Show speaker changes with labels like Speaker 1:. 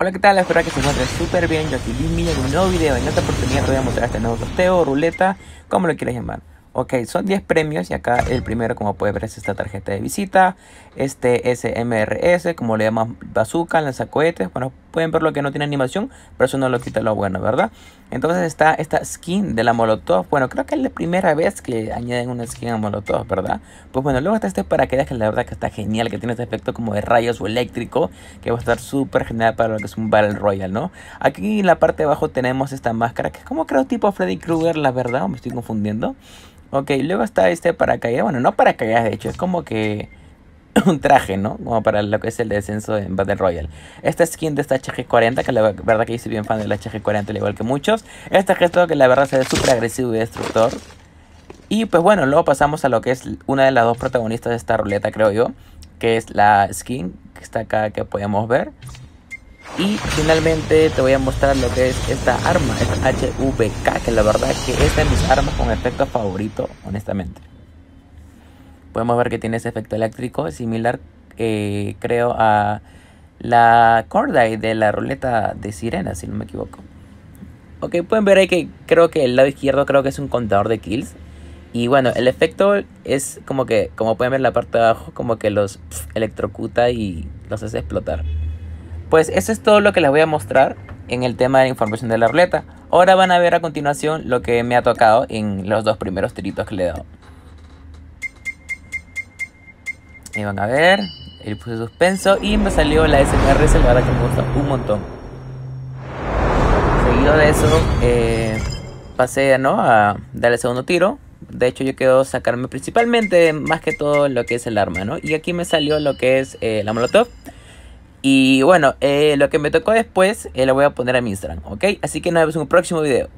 Speaker 1: Hola, ¿qué tal? Espero que se encuentren súper bien. Yo aquí Luis en un nuevo video. En esta oportunidad te voy a mostrar este nuevo sorteo, ruleta, como lo quieras llamar. Ok, son 10 premios y acá el primero, como puedes ver, es esta tarjeta de visita. Este SMRS, como le llaman bazooka, lanzacohetes. Bueno, pueden ver lo que no tiene animación, pero eso no lo quita lo bueno, ¿verdad? Entonces está esta skin de la Molotov. Bueno, creo que es la primera vez que añaden una skin a Molotov, ¿verdad? Pues bueno, luego está este paracaídas que la verdad que está genial, que tiene este efecto como de rayos o eléctrico, que va a estar súper genial para lo que es un Battle Royale, ¿no? Aquí en la parte de abajo tenemos esta máscara, que es como creo tipo Freddy Krueger, la verdad, o me estoy confundiendo. Ok, luego está este paracaídas. Bueno, no paracaídas, de hecho, es como que un traje, ¿no? Como para lo que es el descenso en Battle Royale. Esta skin de esta HG40, que la verdad que yo soy bien fan de la HG40, al igual que muchos. Este gesto que la verdad se ve súper agresivo y destructor. Y pues bueno, luego pasamos a lo que es una de las dos protagonistas de esta ruleta, creo yo. Que es la skin que está acá, que podemos ver. Y finalmente te voy a mostrar lo que es esta arma, esta HVK, que la verdad es que es de mis armas con efecto favorito, honestamente. Podemos ver que tiene ese efecto eléctrico, similar eh, creo a la Corday de la ruleta de sirena, si no me equivoco. Ok, pueden ver ahí que creo que el lado izquierdo creo que es un contador de kills. Y bueno, el efecto es como que, como pueden ver en la parte de abajo, como que los electrocuta y los hace explotar. Pues eso es todo lo que les voy a mostrar en el tema de la información de la ruleta. Ahora van a ver a continuación lo que me ha tocado en los dos primeros tiritos que le he dado. Ahí van a ver, el puse suspenso y me salió la SMRS, la verdad que me gusta un montón. Seguido de eso, eh, pasé ¿no? a dar el segundo tiro. De hecho, yo quiero sacarme principalmente, más que todo, lo que es el arma, ¿no? Y aquí me salió lo que es eh, la molotov. Y bueno, eh, lo que me tocó después eh, lo voy a poner a mi Instagram, ¿ok? Así que nos vemos en un próximo video.